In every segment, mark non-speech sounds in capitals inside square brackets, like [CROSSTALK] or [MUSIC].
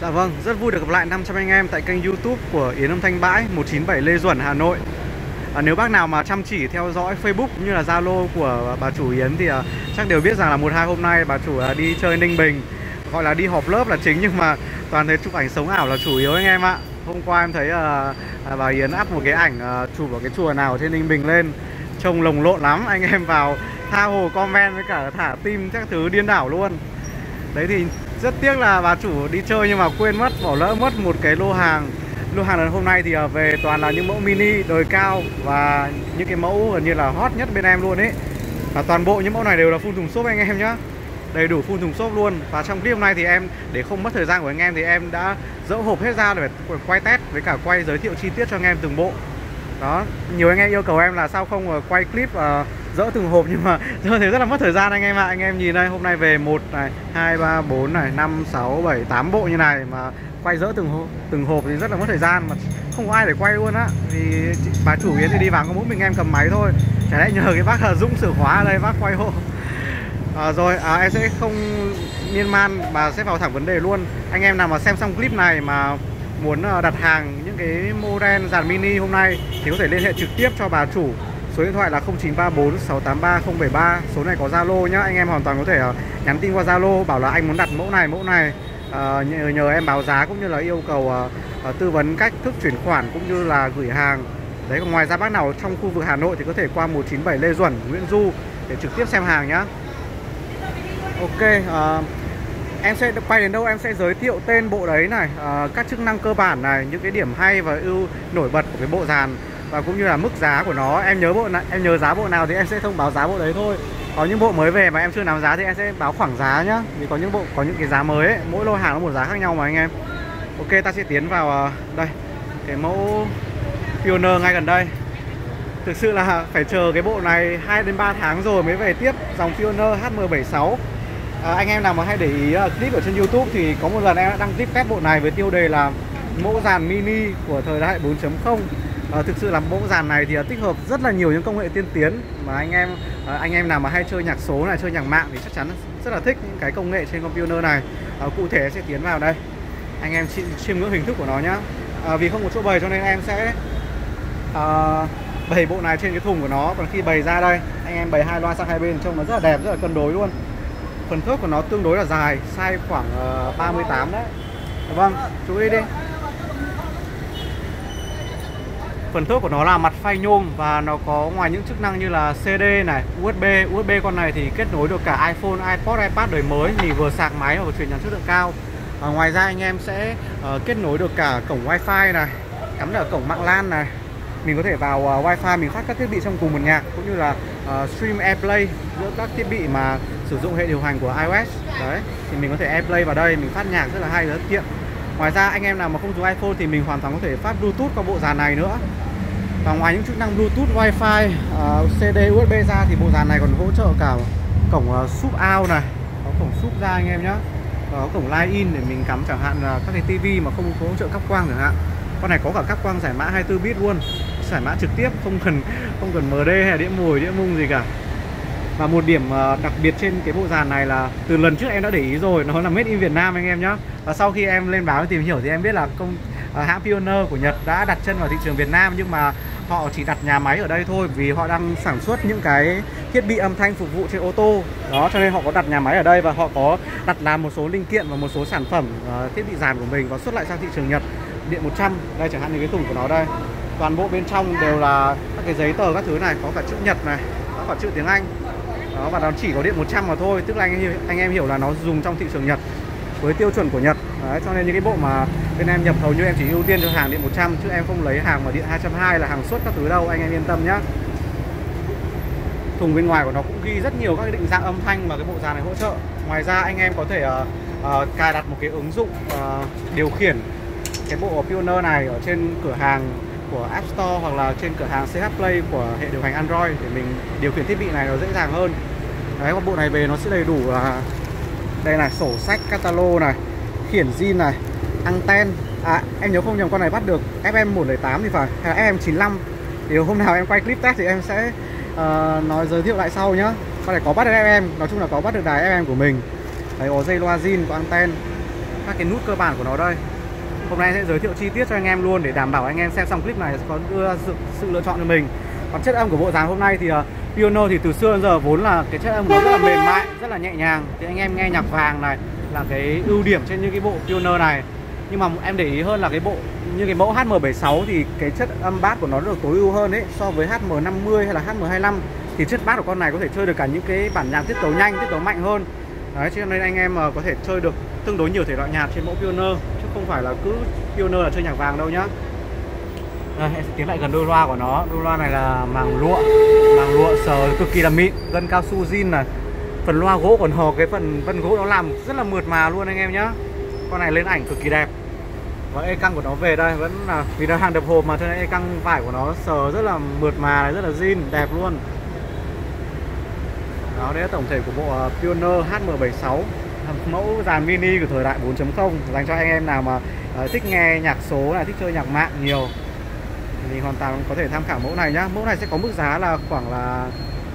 Dạ vâng, rất vui được gặp lại 500 anh em tại kênh youtube của Yến Âm Thanh Bãi 197 Lê Duẩn, Hà Nội. À, Nếu bác nào mà chăm chỉ theo dõi Facebook cũng như là Zalo của bà chủ Yến thì à, chắc đều biết rằng là một hai hôm nay bà chủ à, đi chơi Ninh Bình Gọi là đi họp lớp là chính nhưng mà toàn thấy chụp ảnh sống ảo là chủ yếu anh em ạ. Hôm qua em thấy à, à, bà Yến up một cái ảnh à, chụp ở cái chùa nào ở trên Ninh Bình lên Trông lồng lộn lắm, anh em vào tha hồ comment với cả thả tim các thứ điên đảo luôn. Đấy thì rất tiếc là bà chủ đi chơi nhưng mà quên mất bỏ lỡ mất một cái lô hàng. Lô hàng lần hôm nay thì ờ, về toàn là những mẫu mini đời cao và những cái mẫu gần như là hot nhất bên em luôn ấy. Và toàn bộ những mẫu này đều là phun thùng xốp anh em nhá. Đầy đủ phun thùng xốp luôn. Và trong clip hôm nay thì em để không mất thời gian của anh em thì em đã dỡ hộp hết ra để quay test với cả quay giới thiệu chi tiết cho anh em từng bộ. Đó nhiều anh em yêu cầu em là sao không quay clip uh, dỡ từng hộp nhưng mà [LAUGHS] dỡ thì rất là mất thời gian anh em ạ. À. anh em nhìn đây hôm nay về một này hai ba bốn này năm sáu bảy tám bộ như này mà quay dỡ từng hộp, từng hộp thì rất là mất thời gian mà không có ai để quay luôn á. Thì bà chủ yến thì đi vào có mỗi mình em cầm máy thôi. Chả lẽ nhờ cái bác là dũng sửa khóa ở đây bác quay hộ. À, rồi à, em sẽ không miên man mà sẽ vào thẳng vấn đề luôn. Anh em nào mà xem xong clip này mà muốn à, đặt hàng những cái model dàn mini hôm nay thì có thể liên hệ trực tiếp cho bà chủ. Số điện thoại là 0934 683 073 Số này có Zalo nhá Anh em hoàn toàn có thể ờ, nhắn tin qua Zalo Bảo là anh muốn đặt mẫu này mẫu này. Uh, nhờ, nhờ em báo giá cũng như là yêu cầu uh, uh, tư vấn cách thức chuyển khoản cũng như là gửi hàng. Đấy còn ngoài ra bác nào trong khu vực Hà Nội thì có thể qua 197 Lê Duẩn, Nguyễn Du để trực tiếp xem hàng nhá. Ok uh, Em sẽ quay đến đâu em sẽ giới thiệu tên bộ đấy này uh, Các chức năng cơ bản này Những cái điểm hay và ưu nổi bật của cái bộ dàn và cũng như là mức giá của nó em nhớ bộ em nhớ giá bộ nào thì em sẽ thông báo giá bộ đấy thôi. Có những bộ mới về mà em chưa nắm giá thì em sẽ báo khoảng giá nhá. Vì có những bộ có những cái giá mới ấy, mỗi lô hàng nó một giá khác nhau mà anh em. Ok ta sẽ tiến vào ờ, đây cái mẫu Pioneer ngay gần đây. Thực sự là phải chờ cái bộ này 2 đến 3 tháng rồi mới về tiếp dòng Pioneer HM76 à, anh em nào mà hay để ý uh, clip ở trên YouTube thì có một lần em đã đăng clip test bộ này với tiêu đề là mẫu dàn mini của thời đại 4.0 à, thực sự là mẫu dàn này thì à, tích hợp rất là nhiều những công nghệ tiên tiến mà anh em à, anh em nào mà hay chơi nhạc số này chơi nhạc mạng thì chắc chắn rất là thích những cái công nghệ trên computer này. À, cụ thể sẽ tiến vào đây. Anh em chiêm ngưỡng hình thức của nó nhá. À, vì không có chỗ bày cho nên em sẽ à, bày bộ này trên cái thùng của nó. Còn khi bày ra đây anh em bày hai loa sang hai bên trông nó rất là đẹp rất là cân đối luôn. Phần thước của nó tương đối là dài size khoảng uh, 38 đấy. Vâng chú ý đi. Phần thước của nó là mặt phay nhôm và nó có ngoài những chức năng như là CD này, USB, USB con này thì kết nối được cả iPhone, iPod, iPad đời mới thì vừa sạc máy và vừa truyền nhắn chất lượng cao. À, ngoài ra anh em sẽ uh, kết nối được cả cổng Wi-Fi này, cắm ở cổng mạng LAN này. Mình có thể vào uh, Wi-Fi mình phát các thiết bị trong cùng một nhạc cũng như là uh, stream AirPlay giữa các thiết bị mà sử dụng hệ điều hành của iOS. Đấy, thì mình có thể AirPlay vào đây, mình phát nhạc rất là hay rất tiện. Ngoài ra anh em nào mà không dùng iPhone thì mình hoàn toàn có thể phát Bluetooth qua bộ dàn này nữa. Và ngoài những chức năng Bluetooth, Wi-Fi, à, uh, CD, USB ra thì bộ dàn này còn hỗ trợ cả cổng uh, sub out này có cổng sub ra anh em nhé có cổng line in để mình cắm chẳng hạn là các cái tivi mà không có hỗ trợ cắp quang chẳng hạn. Con này có cả cắp quang giải mã 24 bit luôn giải mã trực tiếp không cần không cần MD hay đĩa mùi đĩa mung gì cả và một điểm ờ, đặc biệt trên cái bộ dàn này là từ lần trước em đã để ý rồi nó là made in Việt Nam anh em nhé và sau khi em lên báo tìm hiểu thì em biết là công ờ, hãng Pioneer của Nhật đã đặt chân vào thị trường Việt Nam nhưng mà họ chỉ đặt nhà máy ở đây thôi vì họ đang sản xuất những cái thiết bị âm thanh phục vụ trên ô tô. Đó cho nên họ có đặt nhà máy ở đây và họ có đặt làm một số linh kiện và một số sản phẩm uh, thiết bị dàn của mình và xuất lại sang thị trường Nhật. Điện 100 đây chẳng hạn như cái thùng của nó đây. Toàn bộ bên trong đều là các cái giấy tờ các thứ này có cả chữ Nhật này có cả chữ tiếng Anh đó và nó chỉ có điện 100 mà thôi. Tức là anh anh em hiểu là nó dùng trong thị trường Nhật với tiêu chuẩn của Nhật. Đấy, cho nên những cái bộ mà bên em nhập hầu như em chỉ ưu tiên cho hàng điện 100 chứ em không lấy hàng mà điện 220 là hàng xuất các thứ đâu anh em yên tâm nhá. Thùng bên ngoài của nó cũng ghi rất nhiều các định dạng âm thanh mà cái bộ dàn này hỗ trợ. Ngoài ra anh em có thể uh, uh, cài đặt một cái ứng dụng uh, điều khiển cái bộ Pioneer này ở trên cửa hàng của App Store hoặc là trên cửa hàng CH Play của hệ điều hành Android để mình điều khiển thiết bị này nó dễ dàng hơn đấy còn bộ này về nó sẽ đầy đủ là đây này sổ sách catalog này khiển zin này anten à em nhớ không nhầm con này bắt được FM 108 thì phải hay là FM 95 thì hôm nào em quay clip test thì em sẽ uh, nói giới thiệu lại sau nhá. Con này có bắt được FM nói chung là có bắt được đài FM của mình. Đấy có dây loa zin có anten các cái nút cơ bản của nó đây. Hôm nay sẽ giới thiệu chi tiết cho anh em luôn để đảm bảo anh em xem xong clip này có đưa sự, sự lựa chọn cho mình còn chất âm của bộ dàn hôm nay thì uh, piano thì từ xưa đến giờ vốn là cái chất âm nó rất là mềm mại rất là nhẹ nhàng. Thì anh em nghe nhạc vàng này là cái ưu điểm trên những cái bộ piano này. Nhưng mà em để ý hơn là cái bộ như cái mẫu HM76 thì cái chất âm bass của nó được tối ưu hơn đấy so với HM50 hay là HM25 thì chất bass của con này có thể chơi được cả những cái bản nhạc tiết tấu nhanh tiết tấu mạnh hơn. Đấy cho nên anh em ờ, có thể chơi được tương đối nhiều thể loại nhạc trên mẫu Pioneer chứ không phải là cứ Pioneer là chơi nhạc vàng đâu nhá. À, đây, em sẽ tiến lại gần đôi loa của nó. Đôi loa này là màng lụa màng lụa sờ cực kỳ là mịn gân cao su zin này. Phần loa gỗ còn hờ cái phần vân gỗ nó làm rất là mượt mà luôn anh em nhá. Con này lên ảnh cực kỳ đẹp. Và e căng của nó về đây vẫn là vì nó hàng đập hộp mà cho nên e căng vải của nó sờ rất là mượt mà rất là zin đẹp luôn. Đó đấy là tổng thể của bộ à, Pioneer HM76 mẫu dàn mini của thời đại 4.0 dành cho anh em nào mà uh, thích nghe nhạc số là thích chơi nhạc mạng nhiều thì hoàn toàn có thể tham khảo mẫu này nhá. Mẫu này sẽ có mức giá là khoảng là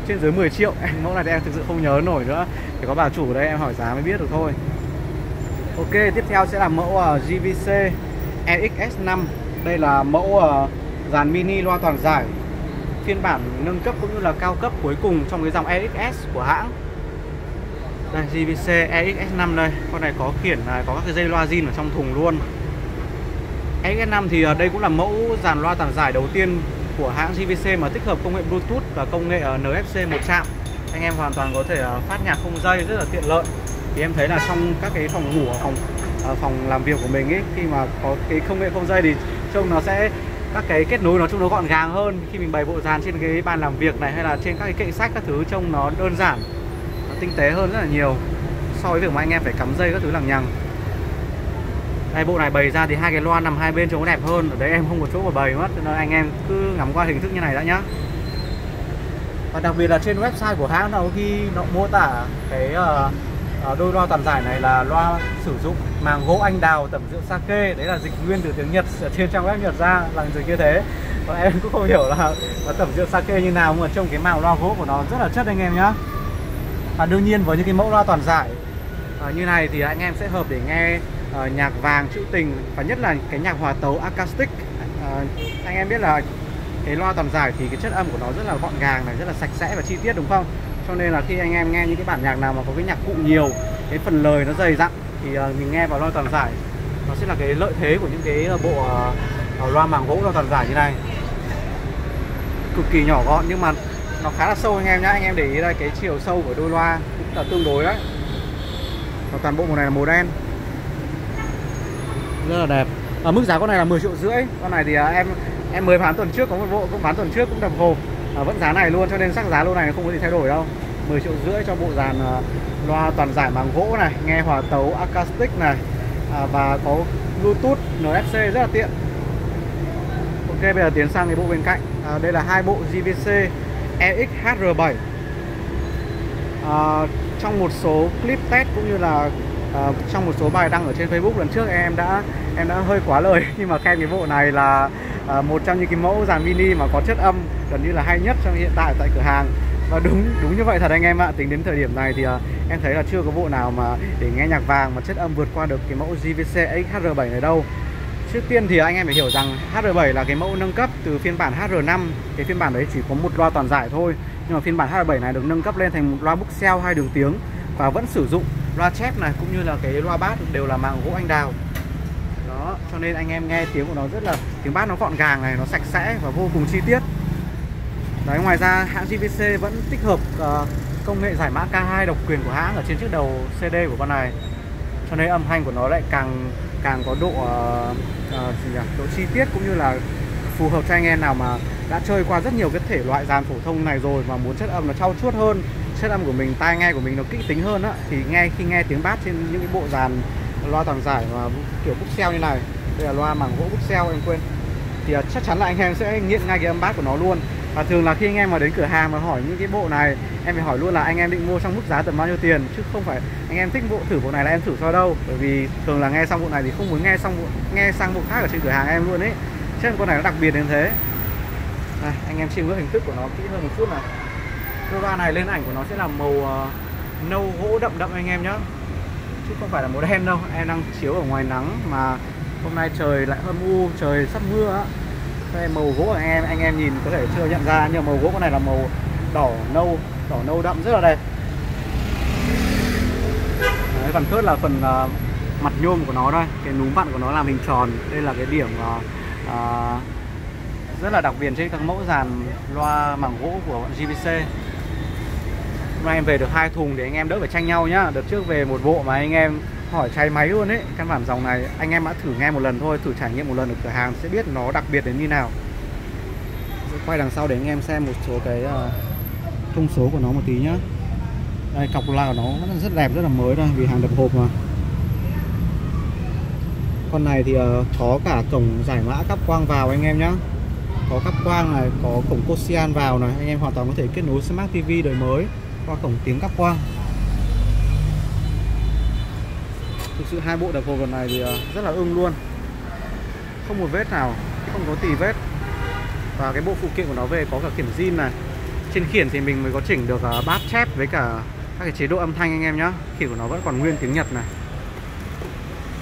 trên dưới 10 triệu. [LAUGHS] Mẫu này thì em thực sự không nhớ nổi nữa. Thì có bà chủ ở đây em hỏi giá mới biết được thôi. Ok, tiếp theo sẽ là mẫu ờ, GVC EXS5 đây là mẫu ờ, dàn mini loa toàn giải. Phiên bản nâng cấp cũng như là cao cấp cuối cùng trong cái dòng EXS của hãng. Đây GVC EXS5 đây. Con này có khiển à, có các cái dây loa zin ở trong thùng luôn. EXS5 thì ờ, đây cũng là mẫu dàn loa tản giải đầu tiên của hãng JVC mà tích hợp công nghệ Bluetooth và công nghệ ờ, NFC một chạm anh em hoàn toàn có thể ờ, phát nhạc không dây, rất là tiện lợi. Thì em thấy là trong các cái phòng ngủ phòng phòng làm việc của mình ấy khi mà có cái công nghệ không dây thì trông nó sẽ, các cái kết nối nó trông nó gọn gàng hơn. Khi mình bày bộ dàn trên cái bàn làm việc này hay là trên các cái kệ sách các thứ trông nó đơn giản, nó tinh tế hơn rất là nhiều. So với việc mà anh em phải cắm dây các thứ lằng nhằng đây bộ này bày ra thì hai cái loa nằm hai bên trông có đẹp hơn. Ở đấy em không có chỗ mà bày mất cho nên anh em cứ ngắm qua hình thức như này đã nhá. Và đặc biệt là trên website của hãng nào khi nó mô tả cái uh, đôi loa toàn giải này là loa sử dụng màng gỗ anh đào tẩm rượu sake. Đấy là dịch nguyên từ tiếng nhật ở trên trang web nhật ra là dịch như thế. Và em cũng không hiểu là, là tẩm rượu sake như nào mà trong cái màng loa gỗ của nó rất là chất anh em nhá. Và đương nhiên với những cái mẫu loa toàn giải uh, như này thì anh em sẽ hợp để nghe uh, nhạc vàng trữ tình và nhất là cái nhạc hòa tấu acoustic. Uh, anh em biết là cái loa toàn giải thì cái chất âm của nó rất là gọn gàng này rất là sạch sẽ và chi tiết đúng không? Cho nên là khi anh em nghe những cái bản nhạc nào mà có cái nhạc cụ nhiều cái phần lời nó dày dặn thì uh, mình nghe vào loa toàn giải. Nó sẽ là cái lợi thế của những cái bộ uh, loa màng gỗ loa toàn giải như này. Cực kỳ nhỏ gọn nhưng mà nó khá là sâu anh em nhé anh em để ý đây cái chiều sâu của đôi loa cũng là tương đối đấy. Và toàn bộ màu này là màu đen rất là đẹp. Ở mức giá con này là 10 triệu rưỡi. Con này thì à, em em mới bán tuần trước có một bộ cũng bán tuần trước cũng đập hộp à, vẫn giá này luôn cho nên sắc giá lô này không có gì thay đổi đâu. 10 triệu rưỡi cho bộ dàn à, loa toàn giải bằng gỗ này nghe hòa tấu acoustic này à, và có bluetooth NFC rất là tiện. Ok bây giờ tiến sang cái bộ bên cạnh. À, đây là hai bộ JVC EX HR7 à, ờ, trong một số clip test cũng như là à, trong một số bài đăng ở trên Facebook lần trước em đã em đã hơi quá lời. [LAUGHS] Nhưng mà khen cái bộ này là à, một trong những cái mẫu dàn mini mà có chất âm gần như là hay nhất trong hiện tại tại cửa hàng. Và đúng đúng như vậy thật anh em ạ. Tính đến thời điểm này thì à, em thấy là chưa có bộ nào mà để nghe nhạc vàng mà chất âm vượt qua được cái mẫu JVC XHR7 này đâu. Trước tiên thì anh em phải hiểu rằng HR7 là cái mẫu nâng cấp từ phiên bản HR5 Cái phiên bản đấy chỉ có một loa toàn giải thôi. Nhưng mà phiên bản HR7 này được nâng cấp lên thành một loa bookshelf hai đường tiếng Và vẫn sử dụng loa chép này cũng như là cái loa bass đều là màng gỗ anh đào. Đó cho nên anh em nghe tiếng của nó rất là tiếng bass nó gọn gàng này nó sạch sẽ và vô cùng chi tiết. Đấy ngoài ra hãng JVC vẫn tích hợp uh, công nghệ giải mã K2 độc quyền của hãng ở trên chiếc đầu CD của con này. Cho nên âm thanh của nó lại càng càng có độ uh, uh, gì nhỉ? độ chi tiết cũng như là phù hợp cho anh em nào mà đã chơi qua rất nhiều cái thể loại dàn phổ thông này rồi mà muốn chất âm nó trau chuốt hơn chất âm của mình tai nghe của mình nó kỹ tính hơn á. Thì nghe khi nghe tiếng bass trên những cái bộ dàn loa toàn giải mà kiểu bút xeo như này đây là loa màng gỗ bút xeo em quên. Thì à, chắc chắn là anh em sẽ nghiện ngay cái âm bass của nó luôn. Và thường là khi anh em mà đến cửa hàng mà hỏi những cái bộ này em phải hỏi luôn là anh em định mua trong mức giá tầm bao nhiêu tiền chứ không phải anh em thích bộ thử bộ này là em thử cho đâu. Bởi vì thường là nghe xong bộ này thì không muốn nghe xong bộ, nghe sang bộ khác ở trên cửa hàng em luôn ấy. Chứ con này nó đặc biệt đến thế. Này, anh em xem ngưỡng hình thức của nó kỹ hơn một chút này loa này lên ảnh của nó sẽ là màu uh, nâu gỗ đậm đậm anh em nhé chứ không phải là màu đen đâu em đang chiếu ở ngoài nắng mà hôm nay trời lại âm u trời sắp mưa á. Đây màu gỗ của anh em anh em nhìn có thể chưa nhận ra nhưng màu gỗ của này là màu đỏ nâu đỏ nâu đậm rất là đẹp. Đấy, phần khớt là phần uh, mặt nhôm của nó đây cái núm vặn của nó làm hình tròn. Đây là cái điểm uh, uh, rất là đặc biệt trên các mẫu dàn loa mảng gỗ của bọn GVC hôm nay em về được hai thùng để anh em đỡ phải tranh nhau nhá. Đợt trước về một bộ mà anh em hỏi cháy máy luôn ấy. Căn bản dòng này anh em đã thử nghe một lần thôi thử trải nghiệm một lần ở cửa hàng sẽ biết nó đặc biệt đến như nào. Sẽ quay đằng sau để anh em xem một số cái uh, thông số của nó một tí nhá. Đây cọc la của nó rất đẹp rất là mới đây vì hàng đập hộp mà. Con này thì uh, có cả cổng giải mã cắp quang vào anh em nhá. Có cắp quang này có cổng Cosian vào này. Anh em hoàn toàn có thể kết nối Smart TV đời mới qua cổng tiếng cắp quang. Thực sự hai bộ đập lần này thì à, rất là ưng luôn. Không một vết nào, không có tì vết. Và cái bộ phụ kiện của nó về có cả khiển zin này. Trên khiển thì mình mới có chỉnh được à, bát chép với cả các cái chế độ âm thanh anh em nhá. Khiển của nó vẫn còn nguyên tiếng Nhật này.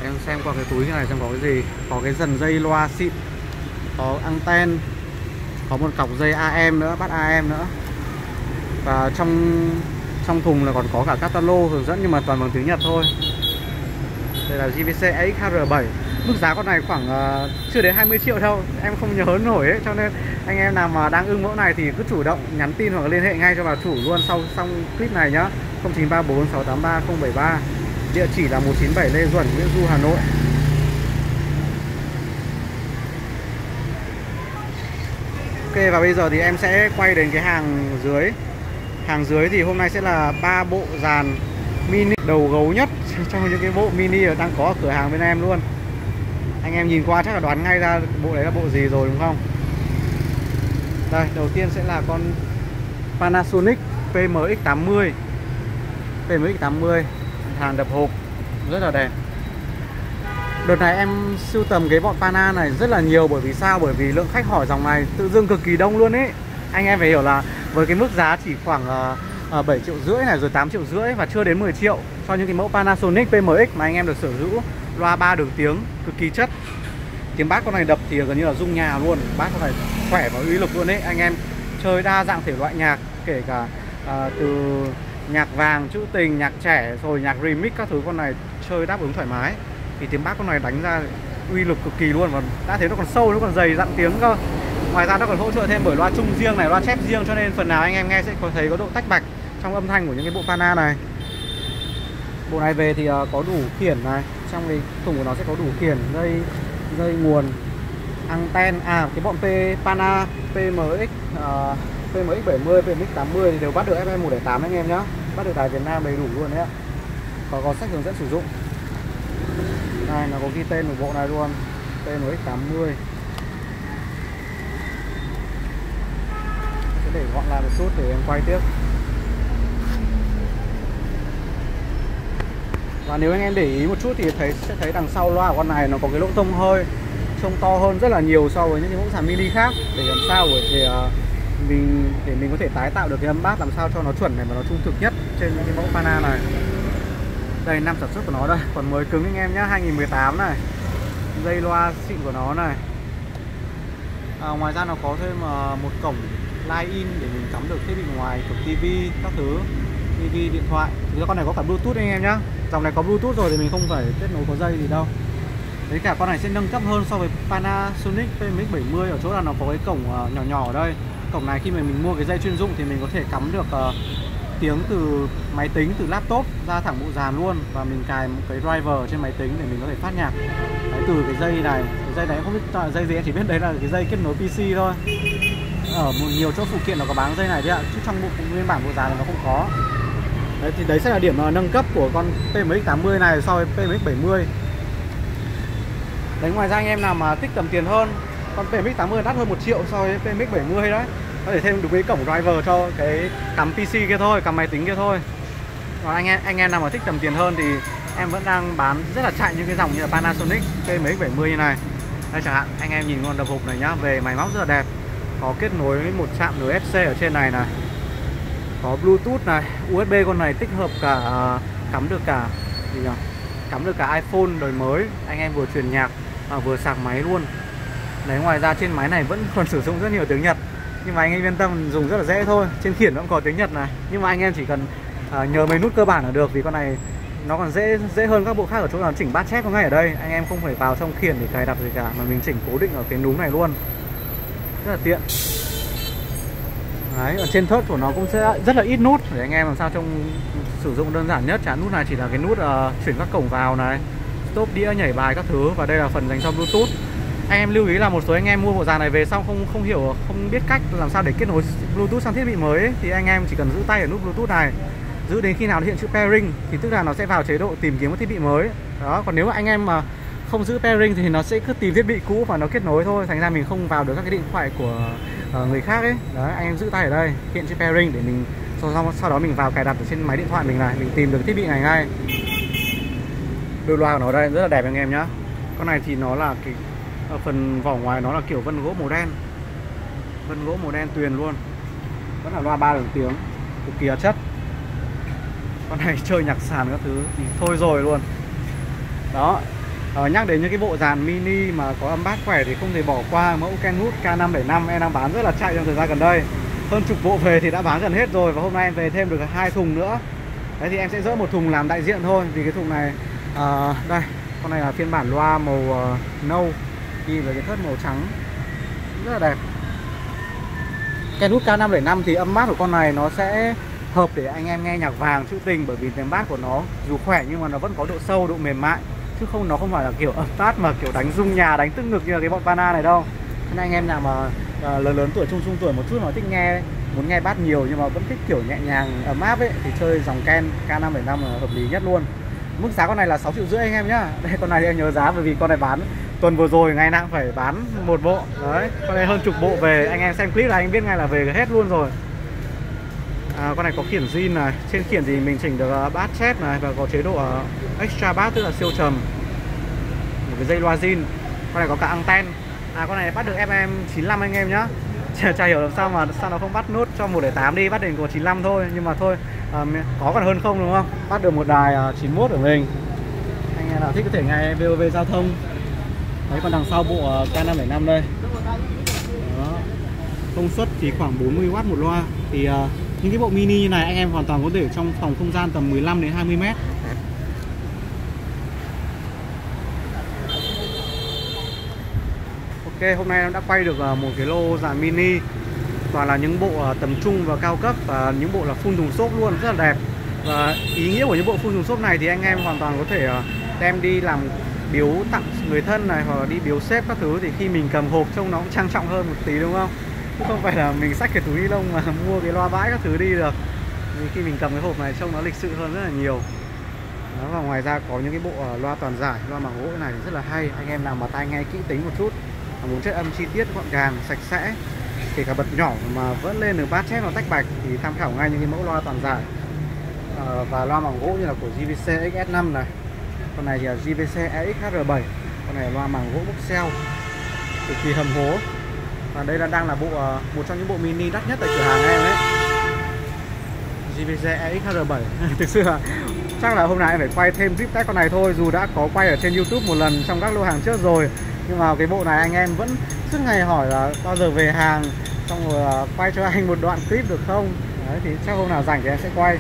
Em xem qua cái túi này xem có cái gì. Có cái dần dây loa xịn, có anten, có một cọc dây AM nữa, bắt AM nữa và trong trong thùng là còn có cả catalog hướng dẫn nhưng mà toàn bằng tiếng Nhật thôi. Đây là GVC XHR7 mức giá con này khoảng uh, chưa đến 20 triệu đâu. Em không nhớ nổi ấy cho nên anh em nào mà đang ưng mẫu này thì cứ chủ động nhắn tin hoặc liên hệ ngay cho bà chủ luôn sau xong clip này nhá. 0934 683 073 địa chỉ là 197 Lê Duẩn Nguyễn Du Hà Nội. Ok và bây giờ thì em sẽ quay đến cái hàng dưới. Hàng dưới thì hôm nay sẽ là ba bộ dàn mini đầu gấu nhất trong những cái bộ mini đang có ở cửa hàng bên em luôn. Anh em nhìn qua chắc là đoán ngay ra bộ đấy là bộ gì rồi đúng không? Đây, đầu tiên sẽ là con Panasonic PMX80 PMX80 hàng đập hộp, rất là đẹp. Đợt này em sưu tầm cái bọn Pana này rất là nhiều bởi vì sao? Bởi vì lượng khách hỏi dòng này tự dưng cực kỳ đông luôn ấy. Anh em phải hiểu là với cái mức giá chỉ khoảng ờ, ờ, uh, 7 triệu rưỡi này rồi 8 triệu rưỡi và chưa đến 10 triệu Cho những cái mẫu Panasonic PMX mà anh em được sở hữu. Loa 3 đường tiếng cực kỳ chất. Tiếng bát con này đập thì gần như là rung nhà luôn. Bát con này khỏe và uy lực luôn ấy. Anh em chơi đa dạng thể loại nhạc Kể cả uh, từ nhạc vàng, trữ tình, nhạc trẻ rồi nhạc remix các thứ con này chơi đáp ứng thoải mái. Thì tiếng bass con này đánh ra uy lực cực kỳ luôn và đã thấy nó còn sâu nó còn dày dặn tiếng cơ ngoài ra nó còn hỗ trợ thêm bởi loa chung riêng này loa chép riêng cho nên phần nào anh em nghe sẽ có thấy có độ tách bạch trong âm thanh của những cái bộ pana này. Bộ này về thì ờ, có đủ khiển này trong cái thùng của nó sẽ có đủ khiển dây dây nguồn anten à cái bọn P Pana PMX uh, ờ, PMX 70 PMX 80 thì đều bắt được FM 108 anh em nhá. Bắt được tại Việt Nam đầy đủ luôn đấy ạ. Có có sách hướng dẫn sử dụng. Này nó có ghi tên của bộ này luôn PMX80 sẽ để gọn lại một chút để em quay tiếp. Và nếu anh em để ý một chút thì thấy sẽ thấy đằng sau loa của con này nó có cái lỗ thông hơi trông to hơn rất là nhiều so với những cái mẫu sản mini khác. Để làm sao để à, mình để mình có thể tái tạo được cái âm bass làm sao cho nó chuẩn này mà nó trung thực nhất trên những cái mẫu Pana này. Đây năm sản xuất của nó đây. Còn mới cứng anh em nhá 2018 này. Dây loa xịn của nó này. À, ngoài ra nó có thêm à, một cổng line in để mình cắm được thiết bị ngoài của tivi các thứ tivi điện thoại. Thì con này có cả bluetooth anh em nhá. Dòng này có bluetooth rồi thì mình không phải kết nối có dây gì đâu. Đấy cả con này sẽ nâng cấp hơn so với Panasonic PMX70 ở chỗ là nó có cái cổng ờ, nhỏ nhỏ ở đây. Cổng này khi mà mình mua cái dây chuyên dụng thì mình có thể cắm được uh, tiếng từ máy tính từ laptop ra thẳng bộ dàn luôn. Và mình cài một cái driver trên máy tính để mình có thể phát nhạc. Đấy, từ cái dây này. Cái dây này không biết là dây gì em chỉ biết đấy là cái dây kết nối PC thôi ở một nhiều chỗ phụ kiện nó có bán dây này đấy ạ. Chứ trong bộ nguyên bản bộ là nó không có. Đấy thì đấy sẽ là điểm uh, nâng cấp của con PMX 80 này so với PMX 70 đấy ngoài ra anh em nào mà thích tầm tiền hơn con PMX 80 đắt hơn 1 triệu so với PMX 70 đấy. Có thể thêm được cái cổng driver cho cái cắm PC kia thôi cắm máy tính kia thôi. Còn anh em anh em nào mà thích tầm tiền hơn thì em vẫn đang bán rất là chạy những cái dòng như là Panasonic PMX 70 như này. Đây chẳng hạn anh em nhìn con đập hộp này nhá về máy móc rất là đẹp có kết nối với một trạm NFC ở trên này này. Có Bluetooth này USB con này tích hợp cả à, cắm được cả gì nhỉ? Cắm được cả iPhone đời mới. Anh em vừa truyền nhạc và vừa sạc máy luôn. Đấy ngoài ra trên máy này vẫn [LAUGHS] còn sử dụng rất nhiều tiếng Nhật. Nhưng mà anh em yên tâm dùng rất là dễ thôi. Trên khiển vẫn có tiếng Nhật này. Nhưng mà anh em chỉ cần uh, nhờ mấy nút cơ bản là được vì con này nó còn dễ dễ hơn các bộ khác ở chỗ là chỉnh bát chép ngay ở đây. Anh em không phải vào trong khiển để cài đặt gì cả mà mình chỉnh cố định ở cái núm này luôn rất là tiện. Đấy, ở trên thớt của nó cũng sẽ rất là ít nút. Để anh em làm sao trong sử dụng đơn giản nhất. Chả nút này chỉ là cái nút uh, chuyển các cổng vào này stop đĩa nhảy bài các thứ. Và đây là phần dành cho bluetooth. Anh em lưu ý là một số anh em mua bộ dàn này về xong không không hiểu không biết cách làm sao để kết nối bluetooth sang thiết bị mới ấy, thì anh em chỉ cần giữ tay ở nút bluetooth này. Giữ đến khi nào nó hiện chữ pairing thì tức là nó sẽ vào chế độ tìm kiếm một thiết bị mới. Đó còn nếu mà anh em mà không giữ pairing thì nó sẽ cứ tìm thiết bị cũ và nó kết nối thôi. Thành ra mình không vào được các cái điện thoại của uh, người khác ấy. Đấy anh em giữ tay ở đây hiện trên pairing để mình sau, sau đó mình vào cài đặt ở trên máy điện thoại mình này mình tìm được thiết bị này ngay. Đôi loa của nó đây rất là đẹp anh em nhá. Con này thì nó là cái ở phần vỏ ngoài nó là kiểu vân gỗ màu đen. Vân gỗ màu đen tuyền luôn. Vẫn là loa ba đường tiếng cực kỳ chất. Con này [LAUGHS] chơi nhạc sàn các thứ thì thôi rồi luôn. Đó à, nhắc đến những cái bộ dàn mini mà có âm bass khỏe thì không thể bỏ qua mẫu Kenwood K575 em đang bán rất là chạy trong thời gian gần đây. Hơn chục bộ về thì đã bán gần hết rồi và hôm nay em về thêm được hai thùng nữa. Đấy thì em sẽ dỡ một thùng làm đại diện thôi vì cái thùng này à, đây con này là phiên bản loa màu uh, nâu đi với cái thớt màu trắng. Rất là đẹp. Kenwood K575 thì âm bass của con này nó sẽ hợp để anh em nghe nhạc vàng trữ tình bởi vì tiếng bass của nó dù khỏe nhưng mà nó vẫn có độ sâu độ mềm mại chứ không nó không phải là kiểu ập tát mà kiểu đánh rung nhà đánh tức ngực như là cái bọn Pana này đâu. Nên anh em nào mà à, lớn lớn tuổi trung trung tuổi một chút mà thích nghe muốn nghe bát nhiều nhưng mà vẫn thích kiểu nhẹ nhàng ấm áp ấy thì chơi dòng Ken K575 là hợp lý nhất luôn. Mức giá con này là 6 triệu rưỡi anh em nhá. [LAUGHS] Đây con này em nhớ giá bởi vì con này bán tuần vừa rồi ngày nào cũng phải bán một bộ. Đấy con này hơn chục bộ về. Anh em xem clip là anh biết ngay là về hết luôn rồi à, con này có khiển zin này. Trên khiển thì mình chỉnh được bát bass chép này và có chế độ à, extra bass tức là siêu trầm. Một cái dây loa zin. Con này có cả anten. À con này bắt được FM 95 anh em nhá. [LAUGHS] Chả, chả hiểu làm sao mà sao nó không bắt nốt cho 108 đi bắt đến của 95 thôi. Nhưng mà thôi à, có còn hơn không đúng không? Bắt được một đài à, uh, 91 của mình. Anh em nào thích có thể nghe VOV giao thông. Đấy còn đằng sau bộ K575 đây. Đó. công suất thì khoảng 40W một loa. Thì uh, những cái bộ mini như này anh em hoàn toàn có thể trong phòng không gian tầm 15 đến 20 mét. Ok, hôm nay em đã quay được ờ, một cái lô dạng mini. Toàn là những bộ ờ, tầm trung và cao cấp và những bộ là phun thùng xốp luôn, rất là đẹp. Và ý nghĩa của những bộ phun thùng xốp này thì anh em hoàn toàn có thể ờ, đem đi làm biếu tặng người thân này hoặc là đi biếu xếp các thứ. Thì khi mình cầm hộp trông nó cũng trang trọng hơn một tí, đúng không? Chứ không phải là mình xách cái túi ni lông mà [LAUGHS] mua cái loa bãi các thứ đi được. Vì khi mình cầm cái hộp này trông nó lịch sự hơn rất là nhiều. Đó, và ngoài ra có những cái bộ ờ, loa toàn giải loa bằng gỗ này rất là hay. Anh em nào mà tai nghe kỹ tính một chút mà muốn chất âm chi tiết gọn gàng sạch sẽ kể cả bật nhỏ mà vẫn lên được bát chép và tách bạch thì tham khảo ngay những cái mẫu loa toàn giải. À, và loa bằng gỗ như là của JVC XS5 này. Con này thì là JVC EXHR7 con này là loa bằng gỗ bốc cực kỳ hầm hố và đây là đang là bộ ờ, một trong những bộ mini đắt nhất tại cửa hàng em ấy. JVC EXHR7 [LAUGHS] thực sự là, chắc là hôm nay em phải quay thêm clip test con này thôi, dù đã có quay ở trên YouTube một lần trong các lô hàng trước rồi. Nhưng mà cái bộ này anh em vẫn suốt ngày hỏi là bao giờ về hàng, xong rồi quay cho anh một đoạn clip được không? Đấy, thì chắc hôm nào rảnh thì em sẽ quay.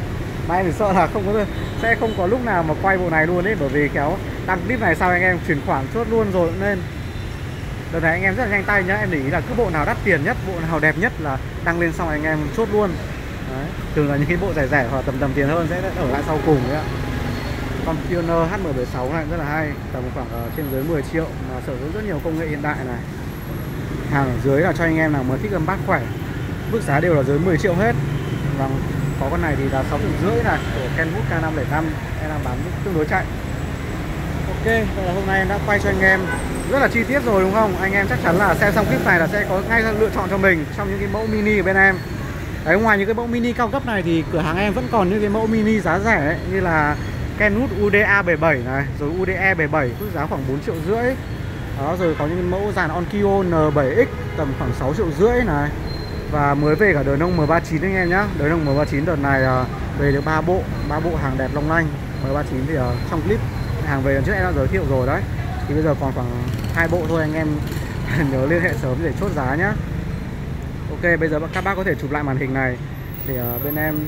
Mà em thì sợ là không có, sẽ không có lúc nào mà quay bộ này luôn ấy, bởi vì kéo, đăng clip này sau anh em chuyển khoản chốt luôn rồi, nên đợt này anh em rất là nhanh tay nhá em để ý là cứ bộ nào đắt tiền nhất bộ nào đẹp nhất là đăng lên xong anh em chốt luôn. Đấy. thường là những cái bộ rẻ rẻ hoặc tầm tầm tiền hơn sẽ ở lại sau cùng đấy ạ. Con Pioneer HM76 này rất là hay tầm khoảng uh, trên dưới 10 triệu mà sở hữu rất nhiều công nghệ hiện đại này. Hàng ở dưới là cho anh em nào mới thích âm bát khỏe mức giá đều là dưới 10 triệu hết. Và có con này thì là 6 triệu rưỡi này của Kenwood K575 em đang bán tương đối chạy. Ok vậy là hôm nay em đã quay cho anh em rất là chi tiết rồi đúng không? Anh em chắc chắn là xem xong clip này là sẽ có ngay lựa chọn cho mình trong những cái mẫu mini ở bên em. Đấy ngoài những cái mẫu mini cao cấp này thì cửa hàng em vẫn còn những cái mẫu mini giá rẻ ấy, như là Kenwood UDA 77 này rồi UDE 77 mức giá khoảng 4 triệu rưỡi. Đó rồi có những mẫu dàn Onkyo N7X tầm khoảng 6 triệu rưỡi này. Và mới về cả đời nông M39 anh em nhá. Đời nông M39 đợt này à, về được ba bộ ba bộ hàng đẹp long lanh. M39 thì à, trong clip hàng về lần trước em đã giới thiệu rồi đấy. Thì bây giờ còn khoảng hai bộ thôi anh em. [LAUGHS] Nhớ liên hệ sớm để chốt giá nhá. Ok, bây giờ các bác có thể chụp lại màn hình này để ờ, bên em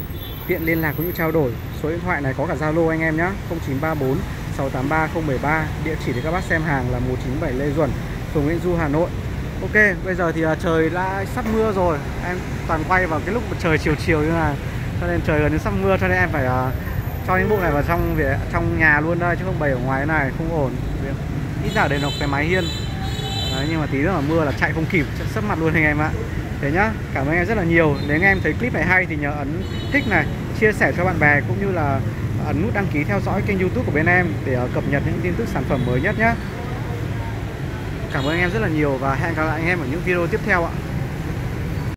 tiện liên lạc cũng như trao đổi. Số điện thoại này có cả zalo anh em nhé 0934 683013 địa chỉ để các bác xem hàng là 197 Lê Duẩn, phường Nguyễn Du, Hà Nội. Ok, bây giờ thì ờ, trời đã sắp mưa rồi. Em toàn quay vào cái lúc trời chiều chiều như là cho nên trời gần như sắp mưa, cho nên em phải ờ, cho những bộ này vào trong trong nhà luôn đây, chứ không bày ở ngoài này, không ổn ít ra để nọc cái mái hiên. Đấy, nhưng mà tí nữa mà mưa là chạy không kịp sấp mặt luôn anh em ạ. Thế nhá cảm ơn em rất là nhiều. Nếu anh em thấy clip này hay thì nhớ ấn thích này chia sẻ cho bạn bè cũng như là ấn nút đăng ký theo dõi kênh youtube của bên em để ờ, cập nhật những tin tức sản phẩm mới nhất nhé cảm ơn anh em rất là nhiều và hẹn gặp lại anh em ở những video tiếp theo ạ.